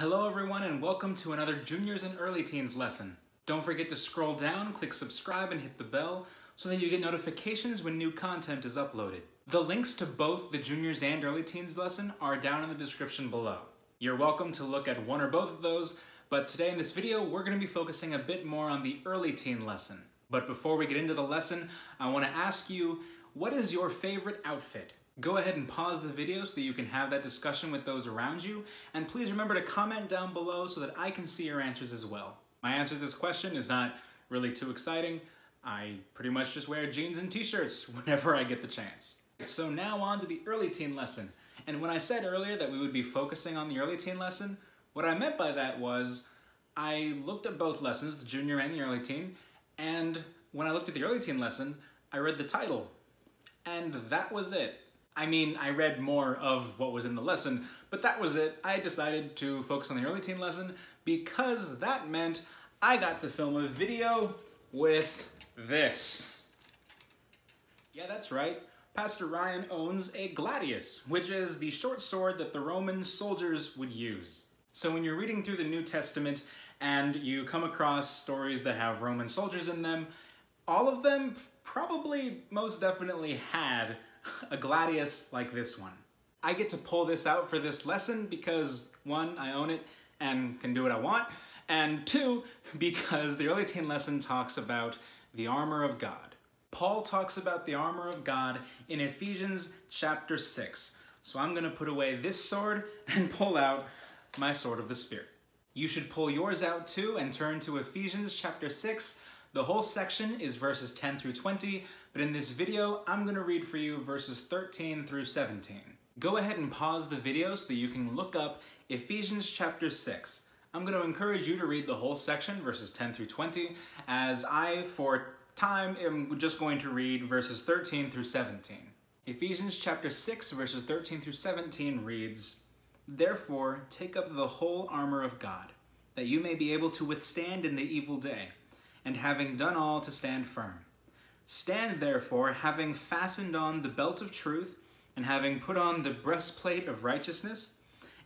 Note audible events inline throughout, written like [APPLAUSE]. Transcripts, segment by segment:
Hello everyone and welcome to another Juniors and Early Teens lesson. Don't forget to scroll down, click subscribe, and hit the bell so that you get notifications when new content is uploaded. The links to both the Juniors and Early Teens lesson are down in the description below. You're welcome to look at one or both of those, but today in this video we're going to be focusing a bit more on the Early Teen lesson. But before we get into the lesson, I want to ask you, what is your favorite outfit? Go ahead and pause the video so that you can have that discussion with those around you, and please remember to comment down below so that I can see your answers as well. My answer to this question is not really too exciting. I pretty much just wear jeans and t-shirts [LAUGHS] whenever I get the chance. So now on to the early teen lesson. And when I said earlier that we would be focusing on the early teen lesson, what I meant by that was I looked at both lessons, the junior and the early teen, and when I looked at the early teen lesson, I read the title. And that was it. I mean, I read more of what was in the lesson, but that was it. I decided to focus on the early teen lesson because that meant I got to film a video with this. Yeah, that's right. Pastor Ryan owns a gladius, which is the short sword that the Roman soldiers would use. So when you're reading through the New Testament and you come across stories that have Roman soldiers in them, all of them probably most definitely had a gladius like this one. I get to pull this out for this lesson because one, I own it and can do what I want, and two, [LAUGHS] because the early teen lesson talks about the armor of God. Paul talks about the armor of God in Ephesians chapter 6. So I'm going to put away this sword [LAUGHS] and pull out my sword of the Spirit. You should pull yours out too and turn to Ephesians chapter 6. The whole section is verses 10 through 20, but in this video, I'm gonna read for you verses 13 through 17. Go ahead and pause the video so that you can look up Ephesians chapter 6. I'm going to encourage you to read the whole section, verses 10 through 20, as I, for time, am just going to read verses 13 through 17. Ephesians chapter 6, verses 13 through 17 reads, Therefore, take up the whole armor of God, that you may be able to withstand in the evil day, and having done all to stand firm. Stand therefore, having fastened on the belt of truth, and having put on the breastplate of righteousness,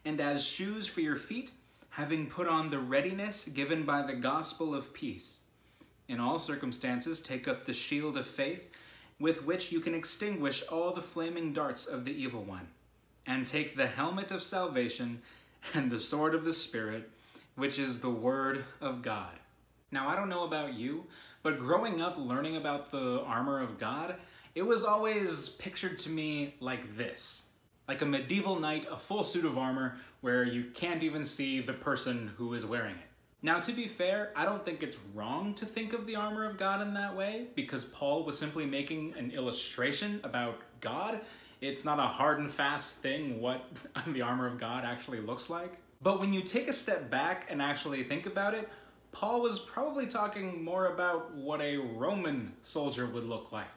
and as shoes for your feet, having put on the readiness given by the gospel of peace. In all circumstances, take up the shield of faith, with which you can extinguish all the flaming darts of the evil one, and take the helmet of salvation and the sword of the Spirit, which is the Word of God. Now, I don't know about you, but growing up learning about the armor of God, it was always pictured to me like this. Like a medieval knight, a full suit of armor where you can't even see the person who is wearing it. Now, to be fair, I don't think it's wrong to think of the armor of God in that way because Paul was simply making an illustration about God. It's not a hard and fast thing what [LAUGHS] the armor of God actually looks like. But when you take a step back and actually think about it, Paul was probably talking more about what a Roman soldier would look like.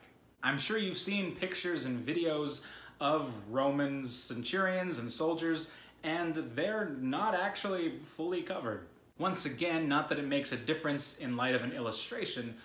I'm sure you've seen pictures and videos of Romans, centurions, and soldiers, and they're not actually fully covered. Once again, not that it makes a difference in light of an illustration,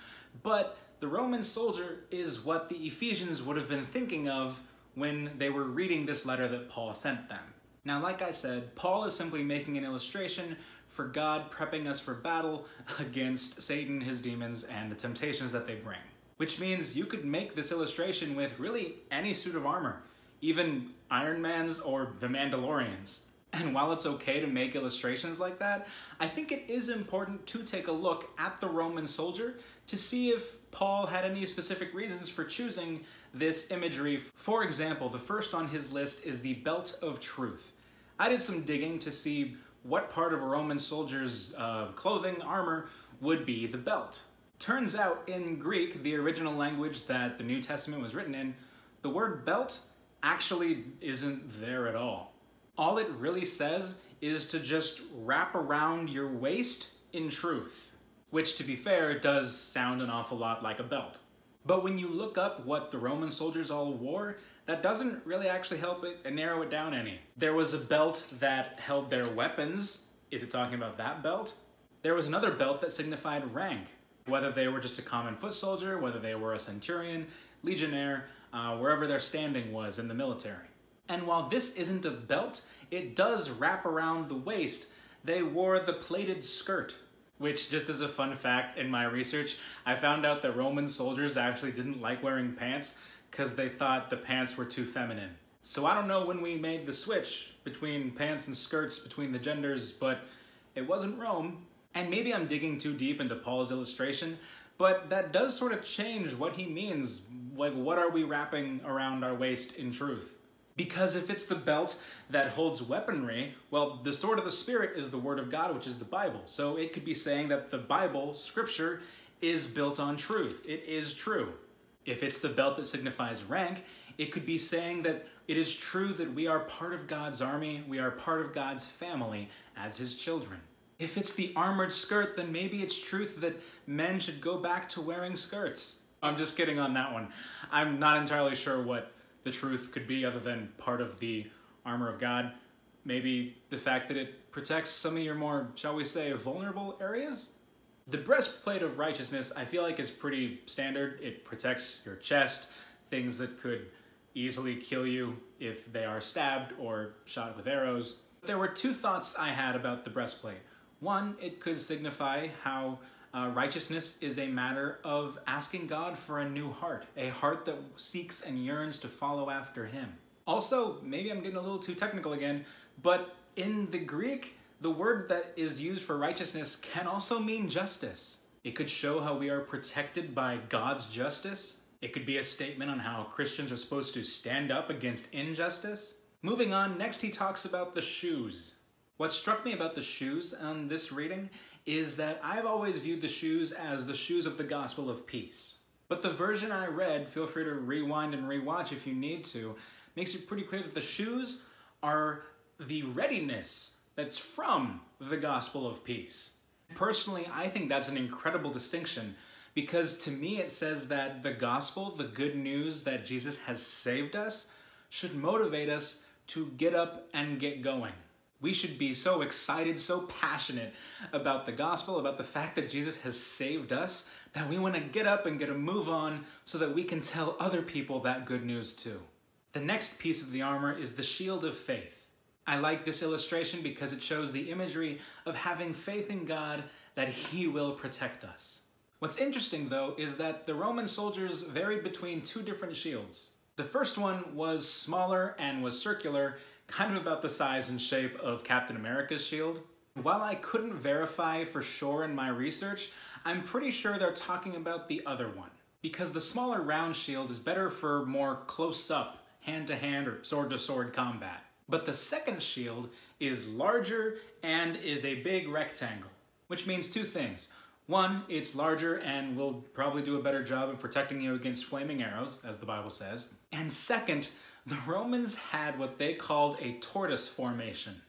but the Roman soldier is what the Ephesians would have been thinking of when they were reading this letter that Paul sent them. Now, like I said, Paul is simply making an illustration for God prepping us for battle against Satan, his demons, and the temptations that they bring. Which means you could make this illustration with really any suit of armor, even Iron Man's or the Mandalorian's. And while it's okay to make illustrations like that, I think it is important to take a look at the Roman soldier to see if Paul had any specific reasons for choosing this imagery. For example, the first on his list is the belt of truth. I did some digging to see what part of a Roman soldier's uh, clothing, armor, would be the belt. Turns out in Greek, the original language that the New Testament was written in, the word belt actually isn't there at all. All it really says is to just wrap around your waist in truth, which to be fair does sound an awful lot like a belt. But when you look up what the Roman soldiers all wore, that doesn't really actually help it and narrow it down any. There was a belt that held their weapons. Is it talking about that belt? There was another belt that signified rank, whether they were just a common foot soldier, whether they were a centurion, legionnaire, uh, wherever their standing was in the military. And while this isn't a belt, it does wrap around the waist, they wore the plated skirt. Which, just as a fun fact in my research, I found out that Roman soldiers actually didn't like wearing pants because they thought the pants were too feminine. So I don't know when we made the switch between pants and skirts between the genders, but it wasn't Rome. And maybe I'm digging too deep into Paul's illustration, but that does sort of change what he means. Like, what are we wrapping around our waist in truth? Because if it's the belt that holds weaponry, well, the sword of the Spirit is the Word of God, which is the Bible. So it could be saying that the Bible, Scripture, is built on truth. It is true. If it's the belt that signifies rank, it could be saying that it is true that we are part of God's army, we are part of God's family as His children. If it's the armored skirt, then maybe it's truth that men should go back to wearing skirts. I'm just kidding on that one. I'm not entirely sure what the truth could be other than part of the armor of God. Maybe the fact that it protects some of your more, shall we say, vulnerable areas? The breastplate of righteousness, I feel like, is pretty standard. It protects your chest, things that could easily kill you if they are stabbed or shot with arrows. There were two thoughts I had about the breastplate. One, it could signify how uh, righteousness is a matter of asking God for a new heart, a heart that seeks and yearns to follow after Him. Also, maybe I'm getting a little too technical again, but in the Greek, the word that is used for righteousness can also mean justice. It could show how we are protected by God's justice. It could be a statement on how Christians are supposed to stand up against injustice. Moving on, next he talks about the shoes. What struck me about the shoes on this reading is that I've always viewed the shoes as the shoes of the gospel of peace. But the version I read, feel free to rewind and rewatch if you need to, makes it pretty clear that the shoes are the readiness that's from the gospel of peace. Personally, I think that's an incredible distinction because to me it says that the gospel, the good news that Jesus has saved us, should motivate us to get up and get going. We should be so excited, so passionate about the gospel, about the fact that Jesus has saved us, that we want to get up and get a move on so that we can tell other people that good news too. The next piece of the armor is the shield of faith. I like this illustration because it shows the imagery of having faith in God that He will protect us. What's interesting though is that the Roman soldiers varied between two different shields. The first one was smaller and was circular, kind of about the size and shape of Captain America's shield. While I couldn't verify for sure in my research, I'm pretty sure they're talking about the other one. Because the smaller round shield is better for more close-up, hand-to-hand or sword-to-sword combat. But the second shield is larger and is a big rectangle, which means two things. One, it's larger and will probably do a better job of protecting you against flaming arrows, as the Bible says. And second, the Romans had what they called a tortoise formation.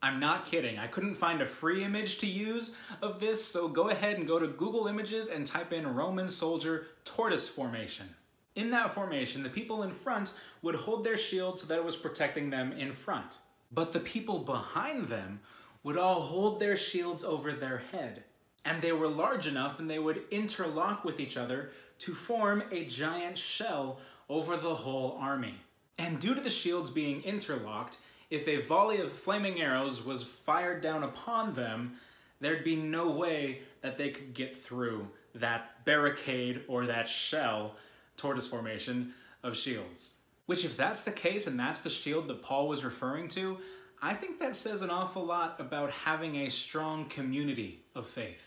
I'm not kidding, I couldn't find a free image to use of this, so go ahead and go to Google Images and type in Roman soldier tortoise formation. In that formation, the people in front would hold their shield so that it was protecting them in front. But the people behind them would all hold their shields over their head. And they were large enough and they would interlock with each other to form a giant shell over the whole army. And due to the shields being interlocked, if a volley of flaming arrows was fired down upon them, there'd be no way that they could get through that barricade or that shell, tortoise formation, of shields. Which if that's the case and that's the shield that Paul was referring to, I think that says an awful lot about having a strong community of faith.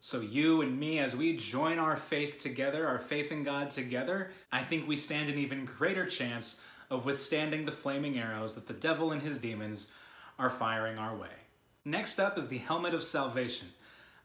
So you and me, as we join our faith together, our faith in God together, I think we stand an even greater chance of withstanding the flaming arrows that the devil and his demons are firing our way. Next up is the helmet of salvation.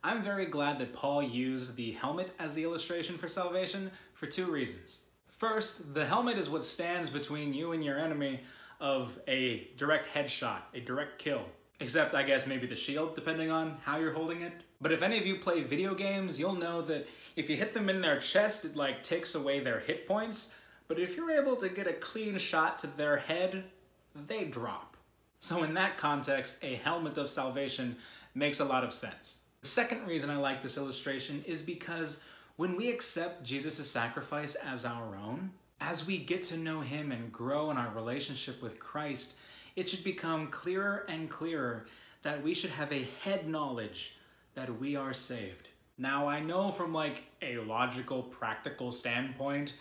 I'm very glad that Paul used the helmet as the illustration for salvation for two reasons. First, the helmet is what stands between you and your enemy of a direct headshot, a direct kill. Except, I guess, maybe the shield, depending on how you're holding it. But if any of you play video games, you'll know that if you hit them in their chest, it like takes away their hit points. But if you're able to get a clean shot to their head, they drop. So in that context, a helmet of salvation makes a lot of sense. The second reason I like this illustration is because when we accept Jesus' sacrifice as our own, as we get to know him and grow in our relationship with Christ, it should become clearer and clearer that we should have a head knowledge that we are saved. Now, I know from like a logical, practical standpoint,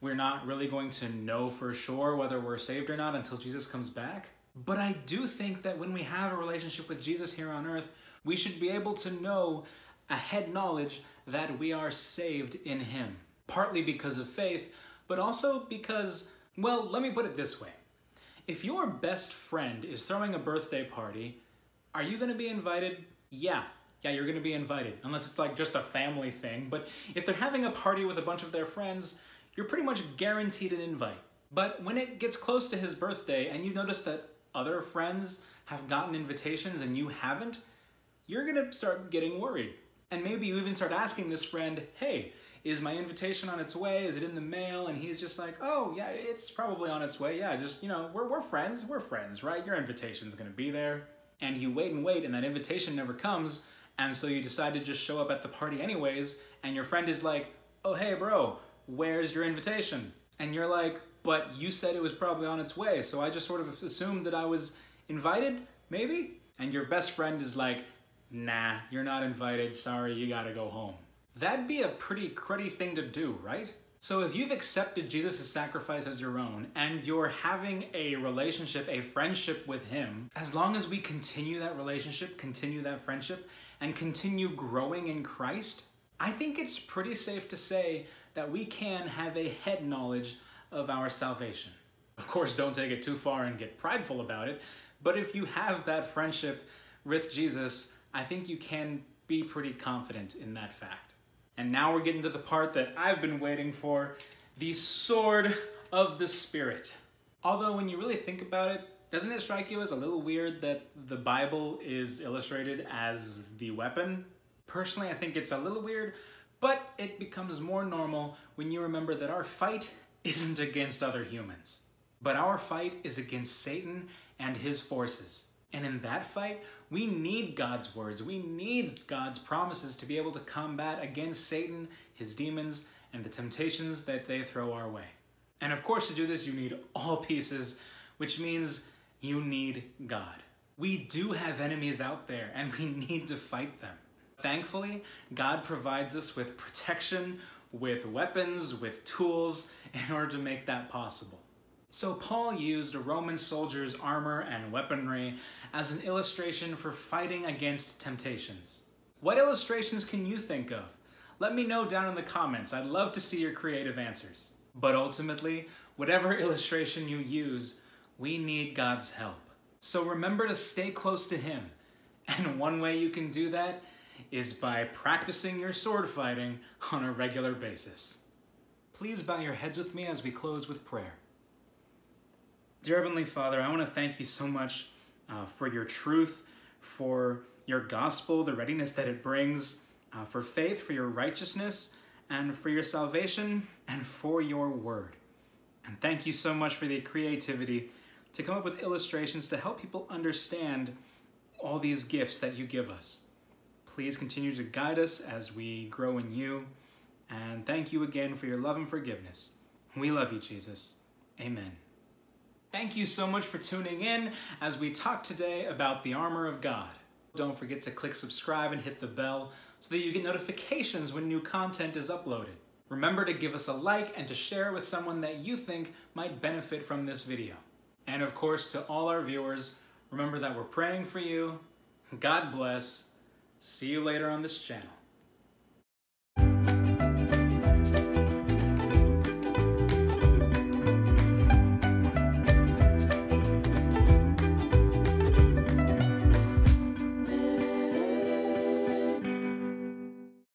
we're not really going to know for sure whether we're saved or not until Jesus comes back. But I do think that when we have a relationship with Jesus here on earth, we should be able to know a head knowledge that we are saved in Him. Partly because of faith, but also because, well, let me put it this way. If your best friend is throwing a birthday party, are you going to be invited? Yeah. Yeah, you're going to be invited, unless it's like just a family thing. But if they're having a party with a bunch of their friends, you're pretty much guaranteed an invite. But when it gets close to his birthday and you notice that other friends have gotten invitations and you haven't, you're gonna start getting worried. And maybe you even start asking this friend, hey, is my invitation on its way? Is it in the mail? And he's just like, oh, yeah, it's probably on its way. Yeah, just, you know, we're, we're friends. We're friends, right? Your invitation's gonna be there. And you wait and wait, and that invitation never comes. And so you decide to just show up at the party anyways. And your friend is like, oh, hey, bro, where's your invitation? And you're like, but you said it was probably on its way. So I just sort of assumed that I was invited, maybe? And your best friend is like, nah, you're not invited. Sorry, you gotta go home. That'd be a pretty cruddy thing to do, right? So if you've accepted Jesus' sacrifice as your own and you're having a relationship, a friendship with him, as long as we continue that relationship, continue that friendship, and continue growing in Christ, I think it's pretty safe to say that we can have a head knowledge of our salvation. Of course, don't take it too far and get prideful about it, but if you have that friendship with Jesus, I think you can be pretty confident in that fact. And now we're getting to the part that I've been waiting for, the sword of the Spirit. Although when you really think about it, doesn't it strike you as a little weird that the Bible is illustrated as the weapon? Personally, I think it's a little weird, but it becomes more normal when you remember that our fight isn't against other humans, but our fight is against Satan and his forces. And in that fight, we need God's words. We need God's promises to be able to combat against Satan, his demons, and the temptations that they throw our way. And of course, to do this, you need all [LAUGHS] pieces, which means you need God. We do have enemies out there, and we [LAUGHS] need to fight them. Thankfully, God provides us with protection, with weapons, with tools, [LAUGHS] in order to make that possible. So Paul used a Roman soldier's armor and weaponry as an illustration for fighting against temptations. What illustrations can you think of? Let me know down in the comments. I'd love to see your creative answers. But ultimately, whatever [LAUGHS] illustration you use, we need God's help. So remember to stay close to Him. [LAUGHS] And one way you can do that is by practicing your sword fighting on a regular basis. Please bow your heads with me as we close with prayer. Dear Heavenly Father, I want to thank you so much uh, for your truth, for your gospel, the readiness that it brings, uh, for faith, for your righteousness, and for your salvation, and for your word. And thank you so much for the creativity to come up with illustrations to help people understand all these gifts that you give us. Please continue to guide us as we grow in you. And thank you again for your love and forgiveness. We love you, Jesus. Amen. Thank you so much for tuning in as we talk today about the armor of God. Don't forget to click subscribe and hit the bell so that you get notifications when new content is uploaded. Remember to give us a like and to share with someone that you think might benefit from this video. And of course, to all our viewers, remember that we're praying for you. God bless. See you later on this channel.